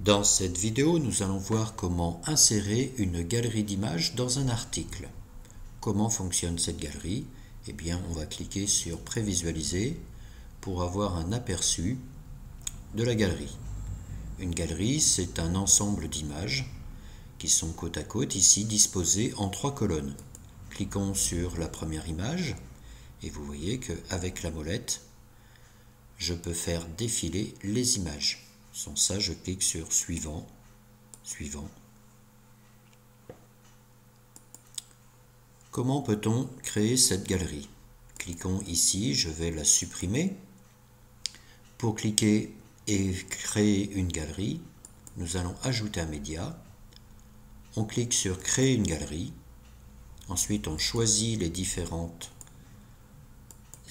Dans cette vidéo, nous allons voir comment insérer une galerie d'images dans un article. Comment fonctionne cette galerie? Eh bien, on va cliquer sur Prévisualiser pour avoir un aperçu de la galerie. Une galerie, c'est un ensemble d'images qui sont côte à côte, ici disposées en trois colonnes. Cliquons sur la première image et vous voyez qu'avec la molette, je peux faire défiler les images. Sans ça, je clique sur Suivant, Suivant. Comment peut-on créer cette galerie? Cliquons ici, je vais la supprimer. Pour cliquer et créer une galerie, nous allons ajouter un média. On clique sur Créer une galerie. Ensuite, on choisit les différentes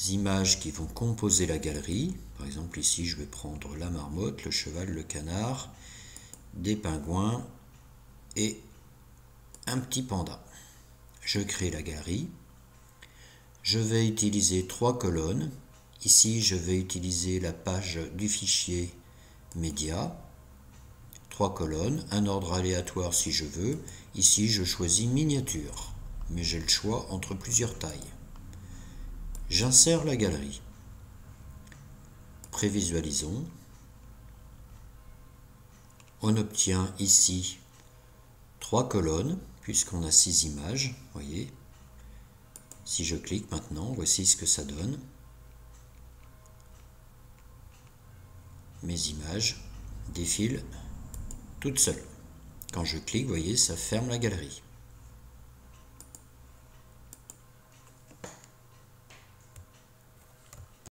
images qui vont composer la galerie. Par exemple, ici, je vais prendre la marmotte, le cheval, le canard, des pingouins et un petit panda. Je crée la galerie. Je vais utiliser trois colonnes. Ici, je vais utiliser la page du fichier média. Trois colonnes, un ordre aléatoire si je veux. Ici, je choisis miniature, mais j'ai le choix entre plusieurs tailles. J'insère la galerie. Prévisualisons. On obtient ici trois colonnes, puisqu'on a six images. Voyez. Si je clique maintenant, voici ce que ça donne. Mes images défilent toutes seules. Quand je clique, voyez, ça ferme la galerie.